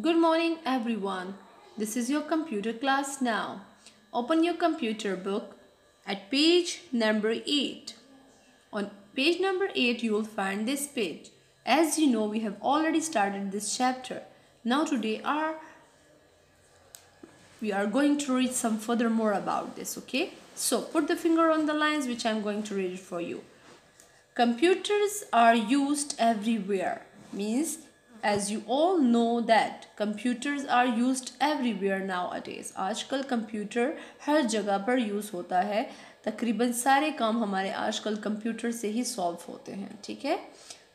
Good morning, everyone. This is your computer class now. Open your computer book at page number 8. On page number 8, you will find this page. As you know, we have already started this chapter. Now, today, our we are going to read some further more about this okay so put the finger on the lines which i'm going to read it for you computers are used everywhere means as you all know that computers are used everywhere nowadays. आजकल computer हर जगह पर use होता है। तकरीबन सारे काम हमारे आजकल कंप्यूटर से ही सॉल्व होते हैं, ठीक है?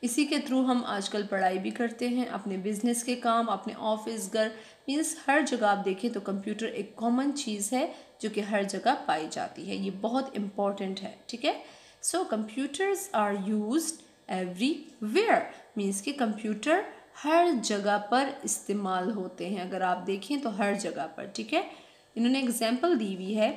इसी के थ्रू हम आजकल पढ़ाई भी करते हैं, अपने बिज़नेस के काम, अपने ऑफ़िस घर मीन्स हर जगह आप देखें तो कंप्यूटर एक कॉमन चीज़ है जो कि हर जगह पाई जाती है। ये बहुत इंपॉर्टेंट है, ठीक है? So computers are use everywhere means कि कंप्यूटर हर जगह पर इस्तेमाल होते हैं। अगर आप देखें तो हर जगह पर ठीक है? इन्होंने एग्ज़ाम्पल दी हुई है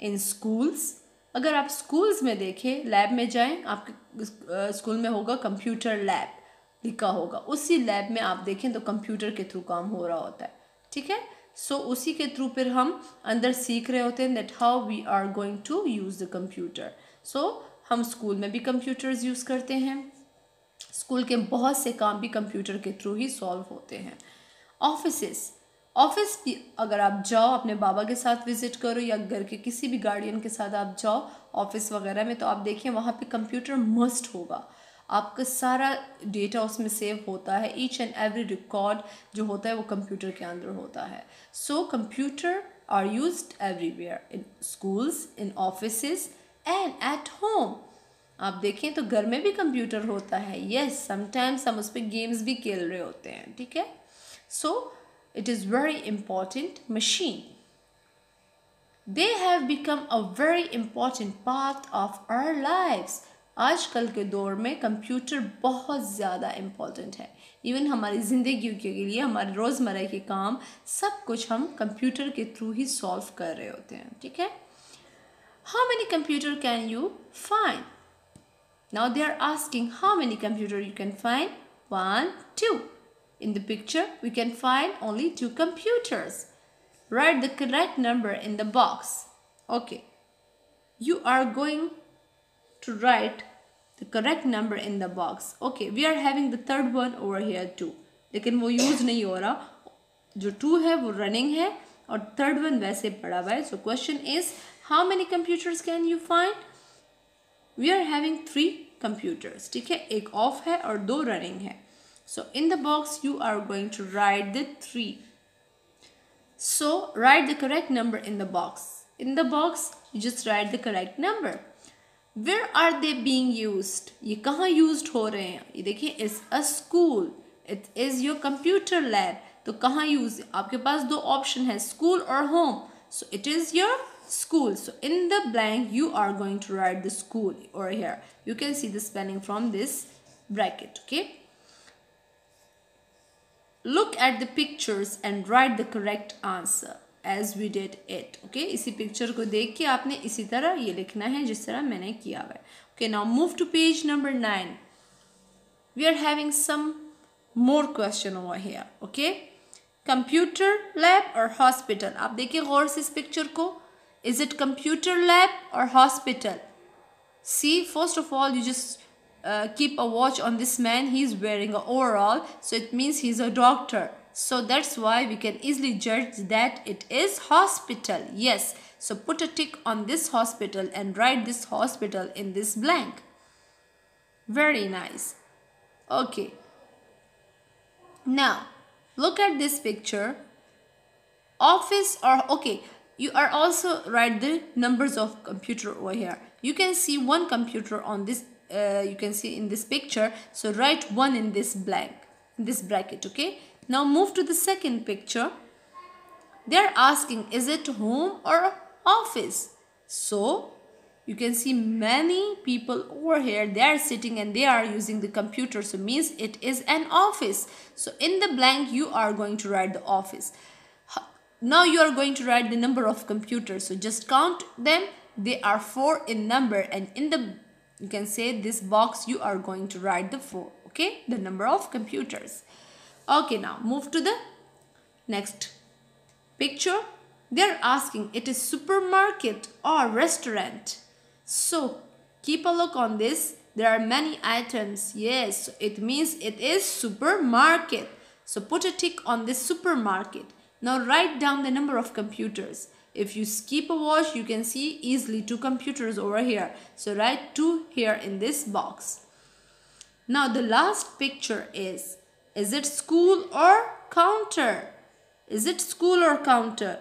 इन स्कूल्स अगर आप स्कूल्स में देखें लैब में जाएँ आपके स्कूल में होगा कंप्यूटर लैब लिखा होगा। उसी लैब में आप देखें तो कंप्यूटर के थ्रू काम हो रहा होता है ठीक है? सो so, उसी के थ्रू फिर हम अंदर सीख रहे होते हैं that how we are going to use the computer so हम स्कूल में भी कंप्यूटर्स यूज़ करते हैं। स्कूल के बहुत से काम भी कंप्यूटर के थ्रू ही सॉल्व होते हैं। ऑफ़िस ऑफ़िस भी अगर आप जाओ, अपने बाबा के साथ विज़िट करो या घर के किसी भी गार्डियन के साथ आप जाओ, ऑफ़िस वगैरह में तो आप देखिए वहाँ पे कंप्यूटर मस्ट होगा। आपका सारा डेटा उसमें सेव होता है ईच एंड एवरी रिकॉर्ड जो होता है वो कंप्यूटर के अंदर होता है। So computers are use everywhere in schools in office and at home आप देखें तो घर में भी कंप्यूटर होता है। येस समटाइम्स हम उस पर गेम्स भी खेल रहे होते हैं, ठीक है? So it is very important machine they have become a very important part of our lifes आजकल के दौर में कंप्यूटर बहुत ज़्यादा इंपॉर्टेंट है। इवन हमारी ज़िंदगी के लिए, हमारे रोज़मर्रा के काम, सब कुछ हम कंप्यूटर के थ्रू ही सॉल्व कर रहे होते हैं, ठीक है? How many computer can you find now they are asking how many computer you can find one two In the picture, we can find only two computers. Write the correct number in the box. Okay. You are going to write the correct number in the box. Okay, we are having the third one over here too. लेकिन वो use नहीं हो रहा जो to है वो running है और थर्ड वन वैसे पड़ा हुआ है so question is how many computers can you find we are having three computers ठीक है? एक ऑफ़ है और दो रनिंग है। So in the box you are going to write the three so write the correct number in the box in the box you just write the correct number. Where are they being use ये कहाँ use हो रहे हैं? ये देखिए is a school it is your computer lab तो कहाँ use आपके पास दो ऑप्शन है स्कूल और home so it is your school so in the blank you are going to write the school over here you can see the spelling from this bracket okay look at the pictures and write the correct answer as we did it okay इसी picture को देख के आपने इसी तरह ये लिखना है जिस तरह मैंने किया हुआ है okay now move to page number nine we are having some more question over here okay computer lab और हॉस्पिटल आप देखिए गौर से इस पिक्चर को is it computer lab or hospital? See, first of all, you just uh, keep a watch on this man. He's wearing a overall, so it means he's a doctor. So that's why we can easily judge that it is hospital. Yes, so put a tick on this hospital and write this hospital in this blank. Very nice. Okay. Now, look at this picture. Office or, okay, you are also write the numbers of computer over here you can see one computer on this uh, you can see in this picture so write one in this blank in this bracket okay now move to the second picture. They're asking is it home or office? So you can see many people over here they are sitting and they are using the computer so means it is an office. So in the blank you are going to write the office. Now you are going to write the number of computers. So just count them. They are four in number. And in the you can say this box you are going to write the four okay? The number of computers. Okay now move to the next picture. They're asking it is supermarket or restaurant? So keep a look on this. There are many items. Yes it means it is supermarket. So put a tick on this supermarket now write down the number of computers. If you skip a watch you can see easily two computers over here. So write two here in this box. Now the last picture is is it school or counter? Is it school or counter?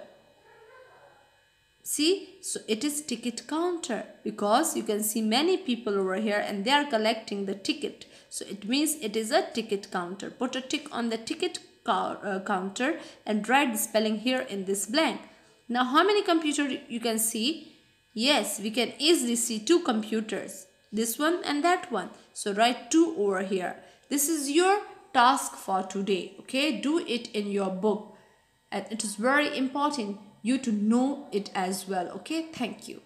See, so it is ticket counter because you can see many people over here and they are collecting the ticket. So it means it is a ticket counter. Put a tick on the ticket Uh, counter and write the spelling here in this blank. Now how many computers you can see? Yes, we can easily see two computers. This one and that one. So write two over here. This is your task for today. Okay, do it in your book. And it is very important you to know it as well okay thank you